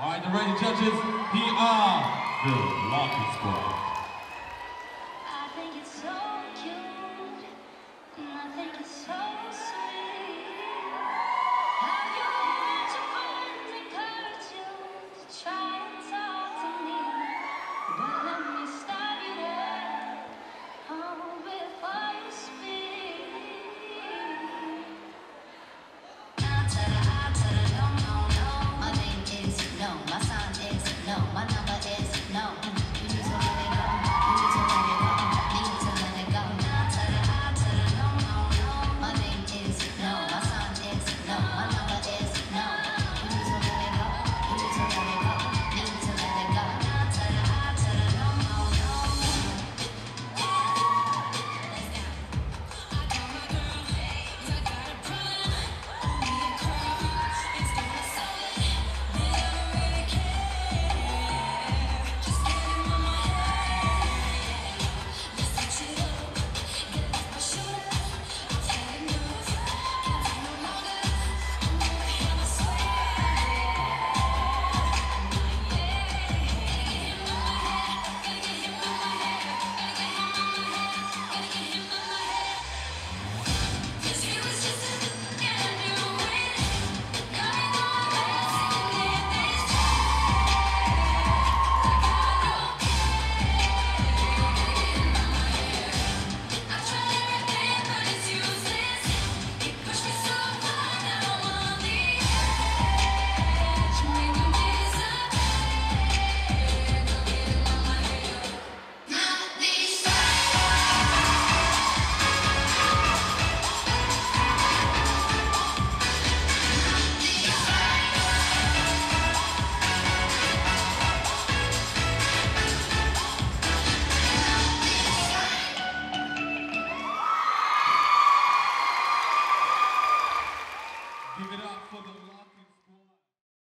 All right, the ready judges, here are the lucky Squad. Give it up.